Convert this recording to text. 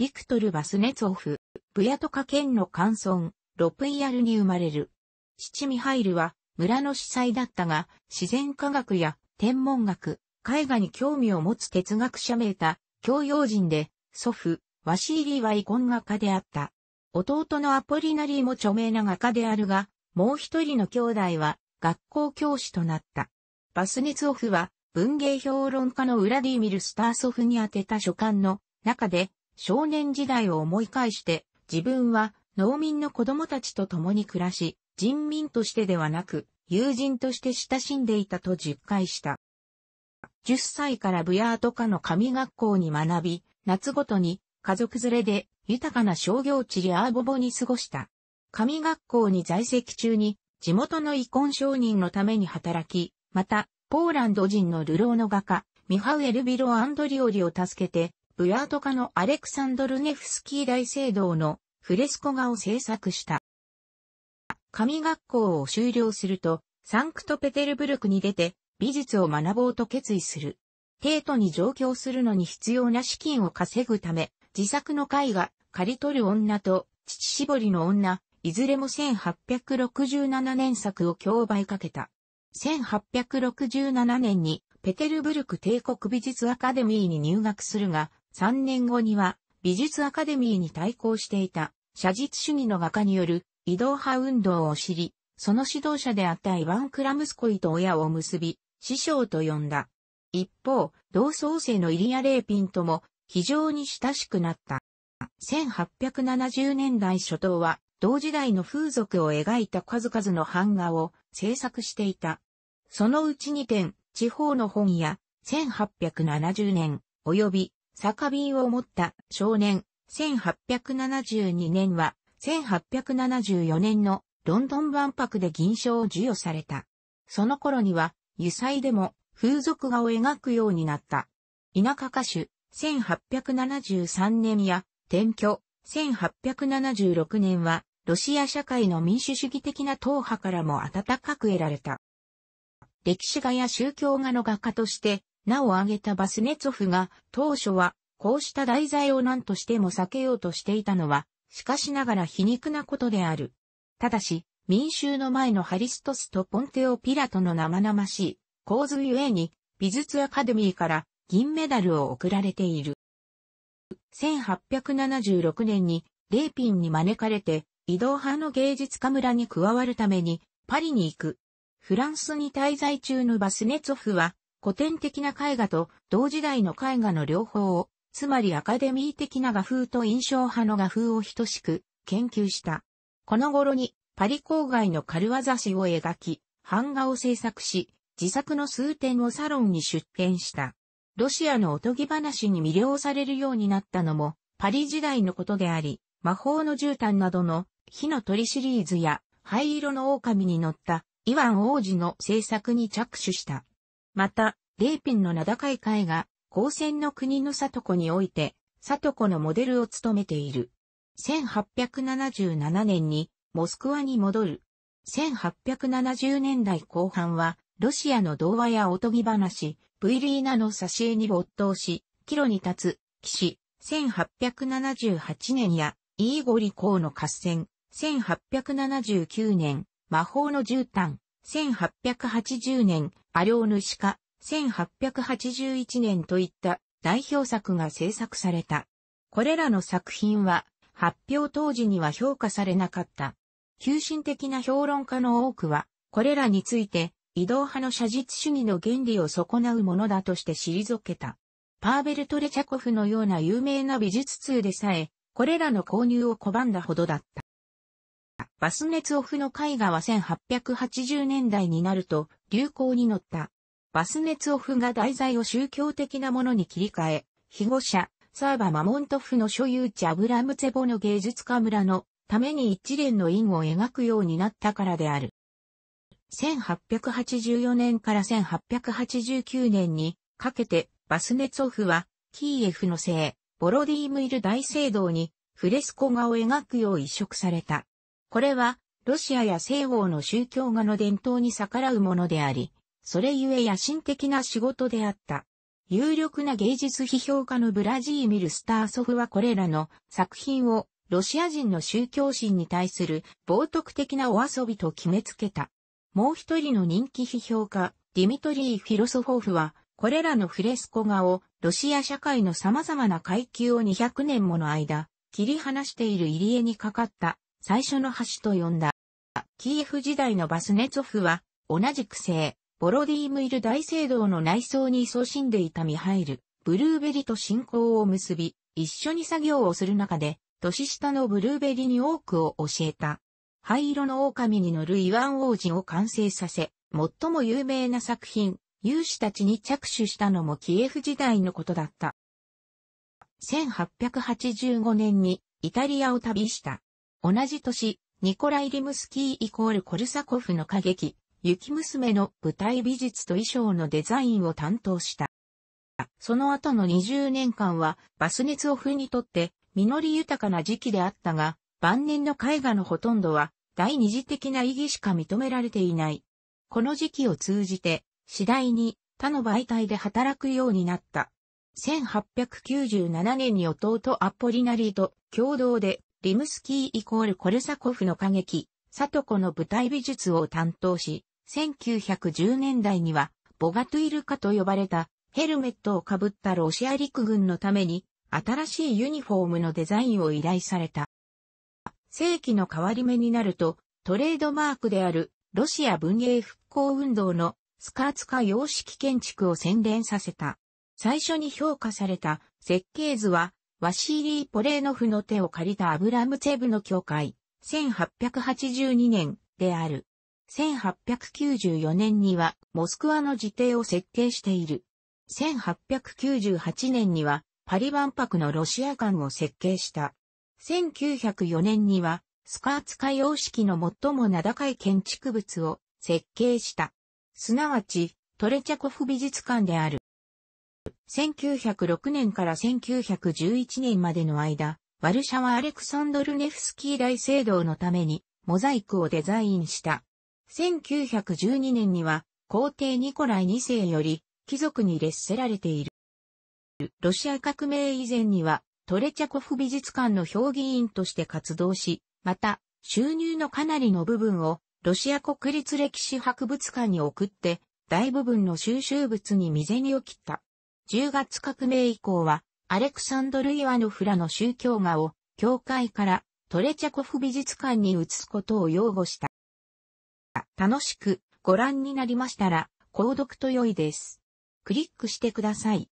ビクトル・バスネツォフ、ブヤトカ県の関村、ロプイヤルに生まれる。父ミハイルは村の司祭だったが、自然科学や天文学、絵画に興味を持つ哲学者めいた教養人で、祖父、ワシーリーは遺言画家であった。弟のアポリナリーも著名な画家であるが、もう一人の兄弟は学校教師となった。バスネツオフは文芸評論家のウラディミル・スターソフに宛てた書簡の中で少年時代を思い返して自分は農民の子供たちと共に暮らし、人民としてではなく友人として親しんでいたと実会した。10歳からブヤートカの神学校に学び、夏ごとに家族連れで豊かな商業地リアーボボに過ごした。神学校に在籍中に地元の遺婚承認のために働き、また、ポーランド人の流浪の画家、ミハウエル・ビロ・アンドリオリを助けて、ブヤートカのアレクサンドルネフスキー大聖堂のフレスコ画を制作した。神学校を修了すると、サンクトペテルブルクに出て、美術を学ぼうと決意する。帝都に上京するのに必要な資金を稼ぐため、自作の絵画、刈り取る女と、乳搾りの女、いずれも1867年作を競売かけた。1867年にペテルブルク帝国美術アカデミーに入学するが、3年後には美術アカデミーに対抗していた写実主義の画家による移動派運動を知り、その指導者であったイヴァン・クラムスコイと親を結び、師匠と呼んだ。一方、同窓生のイリア・レーピンとも非常に親しくなった。1870年代初頭は、同時代の風俗を描いた数々の版画を制作していた。そのうち2点、地方の本や、1870年、及び、酒瓶を持った少年、1872年は、1874年のロンドン万博で銀賞を授与された。その頃には、油彩でも風俗画を描くようになった。田舎歌手、1873年や、転居、1876年は、ロシア社会の民主主義的な党派からも温かく得られた。歴史画や宗教画の画家として、名を挙げたバスネツォフが、当初は、こうした題材を何としても避けようとしていたのは、しかしながら皮肉なことである。ただし、民衆の前のハリストスとポンテオ・ピラトの生々しい構図ゆえに、美術アカデミーから銀メダルを贈られている。1876年にレーピンに招かれて移動派の芸術家村に加わるためにパリに行く。フランスに滞在中のバスネツォフは古典的な絵画と同時代の絵画の両方を、つまりアカデミー的な画風と印象派の画風を等しく研究した。この頃にパリ郊外の軽業師を描き、版画を制作し、自作の数点をサロンに出展した。ロシアのおとぎ話に魅了されるようになったのも、パリ時代のことであり、魔法の絨毯などの火の鳥シリーズや灰色の狼に乗ったイワン王子の制作に着手した。また、レーピンの名高い絵画、光線の国の里子において、里子のモデルを務めている。1877年にモスクワに戻る。1870年代後半は、ロシアの童話やおとぎ話、ブイリーナの挿絵に没頭し、キロに立つ、騎士、1878年や、イーゴリ公の合戦、1879年、魔法の絨毯、1880年、アリョーヌシカ、1881年といった代表作が制作された。これらの作品は発表当時には評価されなかった。急進的な評論家の多くは、これらについて移動派の写実主義の原理を損なうものだとして退けた。パーベルト・レチャコフのような有名な美術通でさえ、これらの購入を拒んだほどだった。バスネツオフの絵画は1880年代になると流行に乗った。バスネツオフが題材を宗教的なものに切り替え、庇護者、サーバ・マモントフの所有地アブラムツェボの芸術家村のために一連の因を描くようになったからである。1884年から1889年にかけてバスネツォフは、キーエフの聖、ボロディームイル大聖堂に、フレスコ画を描くよう移植された。これは、ロシアや西欧の宗教画の伝統に逆らうものであり、それゆえ野心的な仕事であった。有力な芸術批評家のブラジーミル・スターソフはこれらの作品をロシア人の宗教心に対する冒涜的なお遊びと決めつけた。もう一人の人気批評家、ディミトリー・フィロソフォフは、これらのフレスコ画をロシア社会の様々な階級を200年もの間、切り離している入り江にかかった最初の橋と呼んだ。キエフ時代のバスネツォフは、同じく聖、ボロディームイル大聖堂の内装に勤しんでいたミハイル、ブルーベリと信仰を結び、一緒に作業をする中で、年下のブルーベリに多くを教えた。灰色の狼に乗るイワン王子を完成させ、最も有名な作品、勇士たちに着手したのもキエフ時代のことだった。1885年にイタリアを旅した。同じ年、ニコライ・リムスキーイコールコルサコフの歌劇、雪娘の舞台美術と衣装のデザインを担当した。その後の20年間はバスネツオフにとって実り豊かな時期であったが、晩年の絵画のほとんどは第二次的な意義しか認められていない。この時期を通じて次第に他の媒体で働くようになった。1897年に弟アポリナリーと共同でリムスキーイコールコルサコフの歌劇、サトコの舞台美術を担当し、1910年代にはボガトゥイルカと呼ばれたヘルメットをかぶったロシア陸軍のために新しいユニフォームのデザインを依頼された。世紀の変わり目になるとトレードマークであるロシア文芸復興運動のスカーツカ様式建築を洗練させた。最初に評価された設計図は、ワシーリー・ポレーノフの手を借りたアブラムツェブの教会、1882年である。1894年にはモスクワの自邸を設計している。1898年にはパリ万博のロシア館を設計した。1904年にはスカーツカ様式の最も名高い建築物を設計した。すなわち、トレチャコフ美術館である。1906年から1911年までの間、ワルシャワ・アレクサンドルネフスキー大聖堂のためにモザイクをデザインした。1912年には皇帝ニコライ2世より貴族に列せられている。ロシア革命以前にはトレチャコフ美術館の評議員として活動し、また収入のかなりの部分をロシア国立歴史博物館に送って、大部分の収集物に未銭を切った。10月革命以降は、アレクサンドル・イワノフラの宗教画を、教会からトレチャコフ美術館に移すことを擁護した。楽しくご覧になりましたら、購読と良いです。クリックしてください。